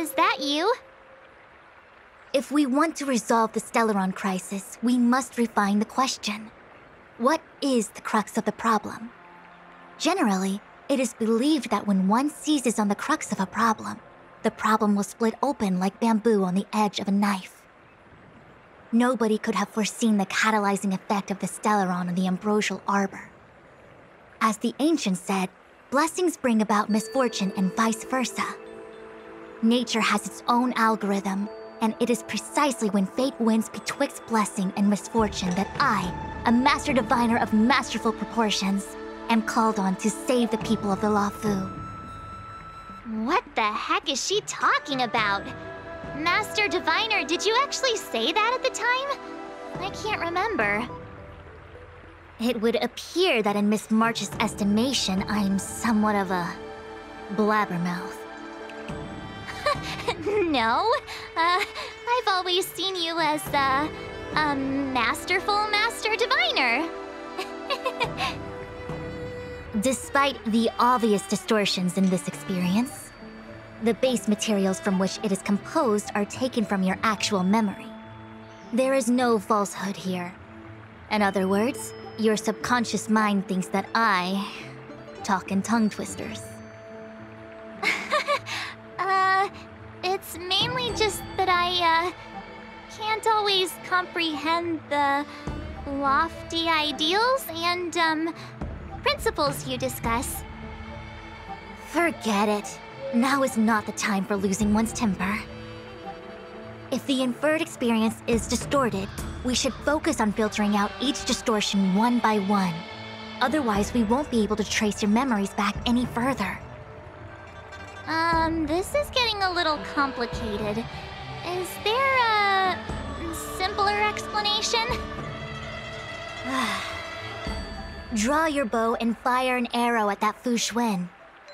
Is that you? If we want to resolve the Stellaron crisis, we must refine the question. What is the crux of the problem? Generally, it is believed that when one seizes on the crux of a problem, the problem will split open like bamboo on the edge of a knife. Nobody could have foreseen the catalyzing effect of the Stellaron on the ambrosial arbor. As the ancients said, blessings bring about misfortune and vice versa. Nature has its own algorithm, and it is precisely when fate wins betwixt blessing and misfortune that I, a master diviner of masterful proportions, am called on to save the people of the Luofu. What the heck is she talking about? Master Diviner, did you actually say that at the time? I can't remember. It would appear that in Miss March's estimation, I'm somewhat of a blabbermouth. no, uh, I've always seen you as a, a masterful Master Diviner. Despite the obvious distortions in this experience, the base materials from which it is composed are taken from your actual memory. There is no falsehood here. In other words, your subconscious mind thinks that I talk in tongue twisters. I, uh, can't always comprehend the lofty ideals and, um, principles you discuss. Forget it. Now is not the time for losing one's temper. If the inferred experience is distorted, we should focus on filtering out each distortion one by one. Otherwise, we won't be able to trace your memories back any further. Um, this is getting a little complicated. Is there a simpler explanation? Draw your bow and fire an arrow at that Fu Xuan.